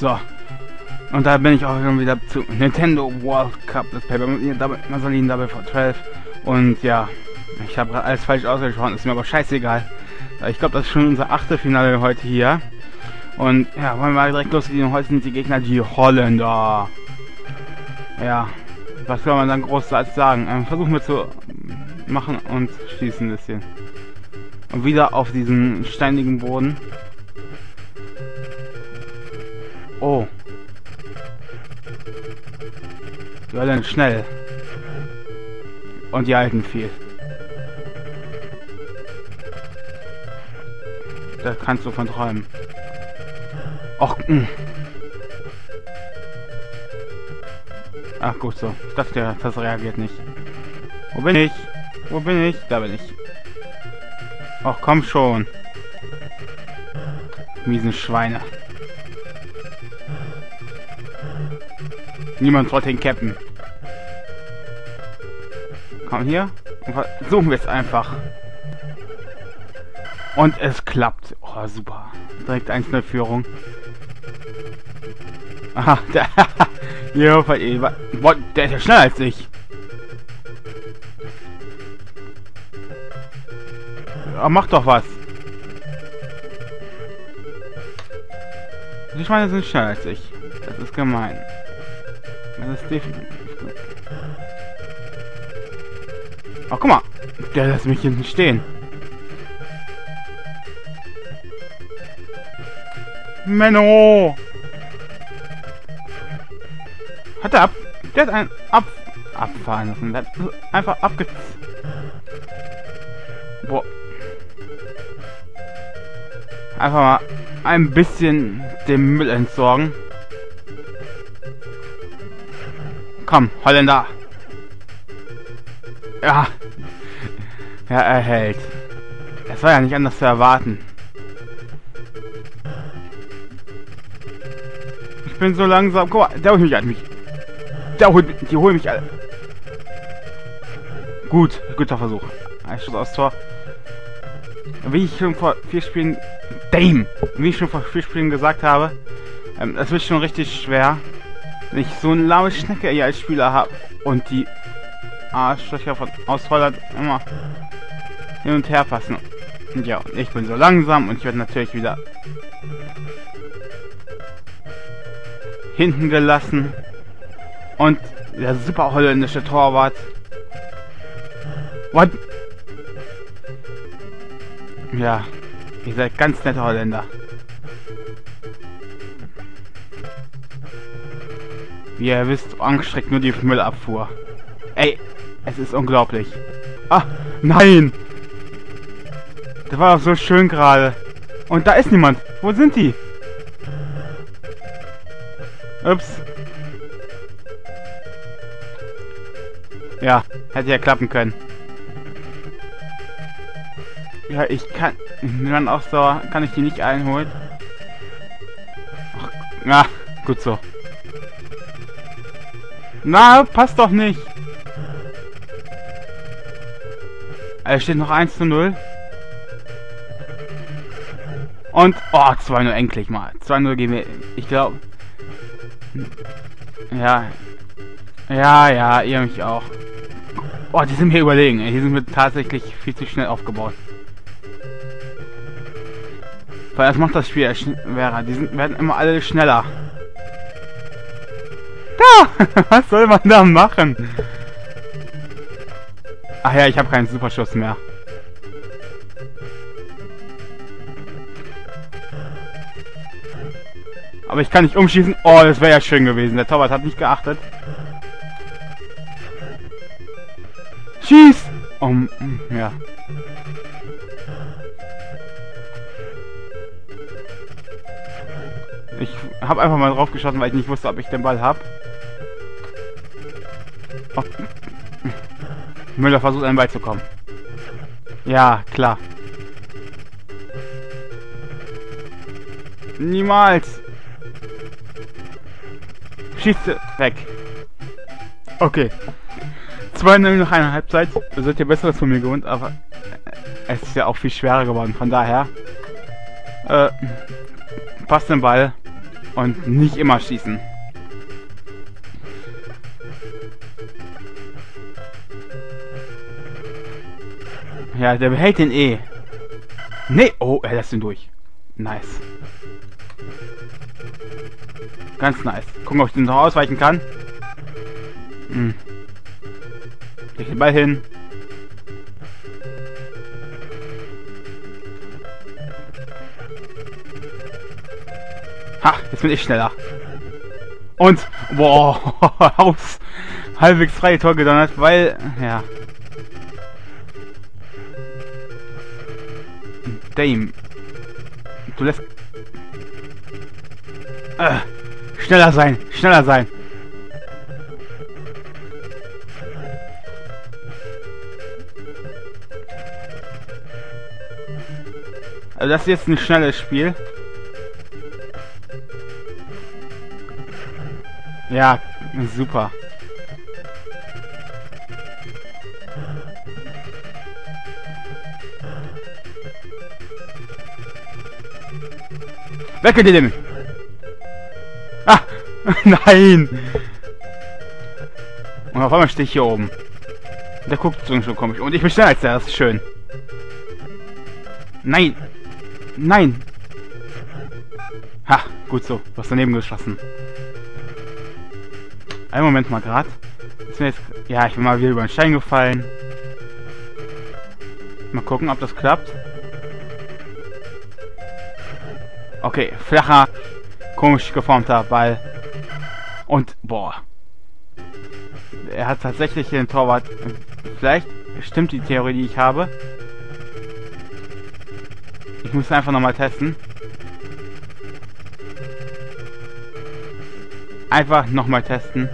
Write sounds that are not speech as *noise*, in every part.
So. Und da bin ich auch schon wieder zu Nintendo World Cup das Paper Masalin Double for 12. Und ja, ich habe alles falsch ausgesprochen, ist mir aber scheißegal. Ich glaube, das ist schon unser Achtelfinale heute hier. Und ja, wollen wir mal direkt losgehen. Heute sind die Gegner die Holländer. Ja, was soll man dann groß sagen? Ähm, versuchen wir zu machen und schießen ein bisschen. Und wieder auf diesen steinigen Boden. Oh. Ja, dann schnell. Und die halten viel. Da kannst du von träumen. Och, mh. Hm. Ach gut so. Ich dachte, das reagiert nicht. Wo bin ich? Wo bin ich? Da bin ich. Ach komm schon. Miesen Schweine. Niemand wollte den cappen. Komm hier. Und versuchen wir es einfach. Und es klappt. Oh, super. Direkt 1-0 Führung. Aha, *laughs* der, ja, der ist ja schneller als ich. Ja, mach doch was. Die Schweine sind schneller als ich. Das ist gemein. Definitiv gut. Ach, guck mal. Der lässt mich hinten stehen. Menno! Hat er ab... Der hat einen ab... abfahren lassen. Der hat einfach abge... Boah. Einfach mal ein bisschen den Müll entsorgen. Komm, Holländer. Ja. Ja, er hält. Das war ja nicht anders zu erwarten. Ich bin so langsam. Guck mal, der holt mich an mich. Der holt mich. Die holen mich alle. Gut, guter Versuch. Ein Schuss aus Tor. Wie ich schon vor vier Spielen. Dame! Wie ich schon vor vier Spielen gesagt habe, ähm, das wird schon richtig schwer. Wenn ich so eine laue Schnecke als Spieler habe und die Arschlöcher von aus Holland immer hin und her passen. Und ja, ich bin so langsam und ich werde natürlich wieder hinten gelassen. Und der super holländische Torwart. What? Ja, ihr seid ganz nette Holländer. Wie ihr wisst, angestreckt nur die Müllabfuhr. Ey, es ist unglaublich. Ah, nein! Das war doch so schön gerade. Und da ist niemand. Wo sind die? Ups. Ja, hätte ja klappen können. Ja, ich kann... Dann auch so, kann ich die nicht einholen. Ach, na, gut so. Na, passt doch nicht. Es steht noch 1 zu 0. Und, oh, 2-0 endlich mal. 2-0 gehen wir, ich glaube. Ja. Ja, ja, ihr mich auch. Oh, die sind mir überlegen. Die sind mir tatsächlich viel zu schnell aufgebaut. Weil das macht das Spiel schwerer. Die sind, werden immer alle schneller. Da! *laughs* Was soll man da machen? Ach ja, ich habe keinen Superschuss mehr. Aber ich kann nicht umschießen. Oh, das wäre ja schön gewesen. Der Torwart hat nicht geachtet. Schieß! Um, ja. Ich habe einfach mal drauf geschossen, weil ich nicht wusste, ob ich den Ball habe. Oh. Müller versucht, einen Ball zu kommen. Ja, klar. Niemals! Schieße weg. Okay. 2-0 nach einer Halbzeit. Ihr seid ja Besseres von mir gewohnt, aber es ist ja auch viel schwerer geworden. Von daher, äh, passt den Ball. Und nicht immer schießen. Ja, der behält den eh. Nee, oh, er lässt ihn durch. Nice. Ganz nice. Gucken, ob ich den noch ausweichen kann. Hm. Leg den Ball hin. Ha, jetzt bin ich schneller. Und, boah, *laughs* aus halbwegs freie Tor gedonnert, weil, ja. Dame. Du lässt... Äh, schneller sein, schneller sein. Also das ist jetzt ein schnelles Spiel. Ja, super. Wecke den! Ah! *laughs* Nein! Und auf einmal stehe ich hier oben. Der guckt schon komisch. Und ich bin schneller als der, das ist schön. Nein! Nein! Ha, gut so. Du hast daneben geschossen. Einen Moment mal gerade. Ja, ich bin mal wieder über den Stein gefallen. Mal gucken, ob das klappt. Okay, flacher, komisch geformter Ball. Und, boah. Er hat tatsächlich den Torwart. Vielleicht stimmt die Theorie, die ich habe. Ich muss einfach nochmal testen. Einfach nochmal testen.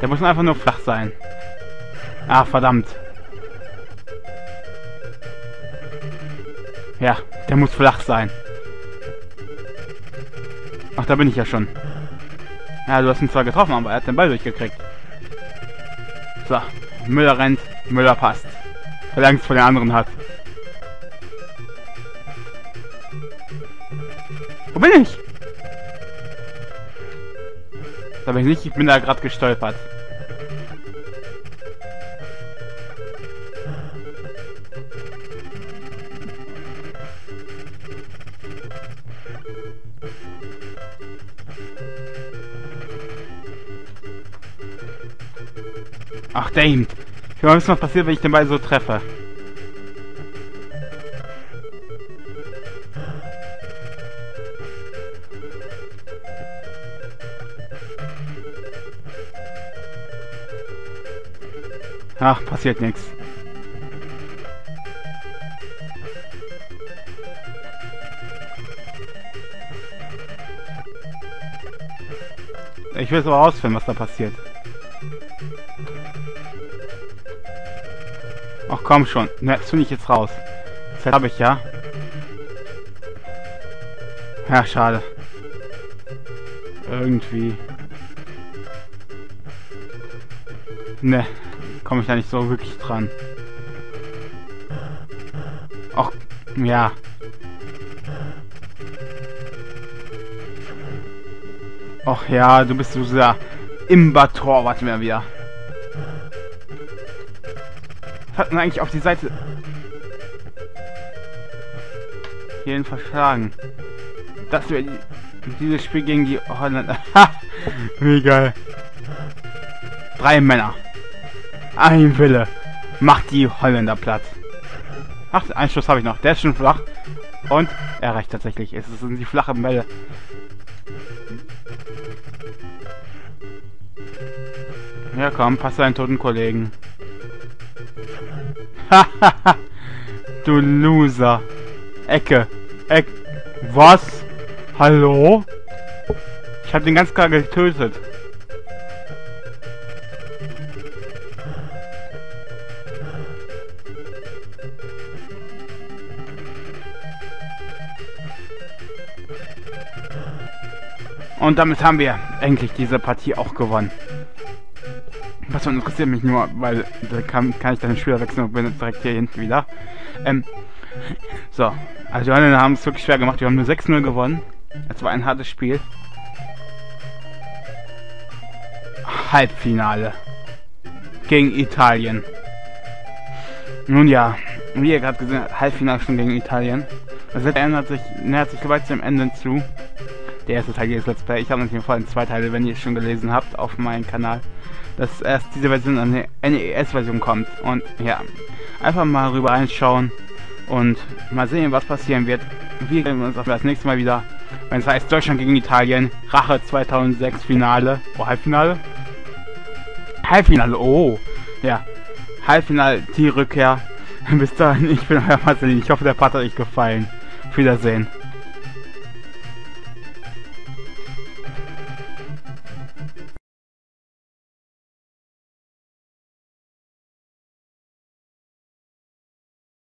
Der muss einfach nur flach sein. Ah, verdammt. Ja, der muss flach sein. Ach, da bin ich ja schon. Ja, du hast ihn zwar getroffen, aber er hat den Ball durchgekriegt. So, Müller rennt, Müller passt. Weil er Angst vor den anderen hat. Wo bin ich? Da bin ich nicht, ich bin da gerade gestolpert. Ach, damn. Ich will mal was passiert, wenn ich den Ball so treffe. Ach, passiert nichts. Ich will es aber rausfinden, was da passiert. Komm schon. Das finde ich jetzt raus. Das habe ich ja. Ja, schade. Irgendwie. Ne, komme ich da nicht so wirklich dran. Ach, ja. Ach ja, du bist so sehr Imba-Torwart mehr wieder. Hat man eigentlich auf die Seite... Hierhin verschlagen. Das wäre die, dieses Spiel gegen die Holländer. *laughs* Wie geil. Drei Männer. Ein Wille. Macht die Holländer platt. Ach, einen Schuss habe ich noch. Der ist schon flach. Und er reicht tatsächlich. Es sind die flachen Bälle. Ja komm, pass deinen toten Kollegen. *laughs* Du Loser. Ecke. Eck. Was? Hallo? Ich habe den ganz klar getötet. Und damit haben wir endlich diese Partie auch gewonnen. Person interessiert mich nur, weil da kann, kann ich dann den Spieler wechseln und bin direkt hier hinten wieder. Ähm, so, also wir haben es wirklich schwer gemacht. Wir haben nur 6-0 gewonnen. Es war ein hartes Spiel. Halbfinale. Gegen Italien. Nun ja, wie ihr gerade gesehen habt, Halbfinale schon gegen Italien. Das ändert sich, nähert sich gewaltsam am Ende zu. Der erste Teil des Let's Play. Ich habe natürlich vorhin zwei Teile, wenn ihr es schon gelesen habt, auf meinem Kanal. Dass erst diese Version an die NES-Version kommt. Und ja, einfach mal rüber reinschauen und mal sehen, was passieren wird. Wir sehen uns das nächste Mal wieder, wenn es heißt Deutschland gegen Italien, Rache 2006 Finale. Oh, Halbfinale? Halbfinale, oh. Ja, Halbfinale, die Rückkehr. *laughs* Bis dahin, ich bin euer Marcelin. Ich hoffe, der Part hat euch gefallen. Auf Wiedersehen.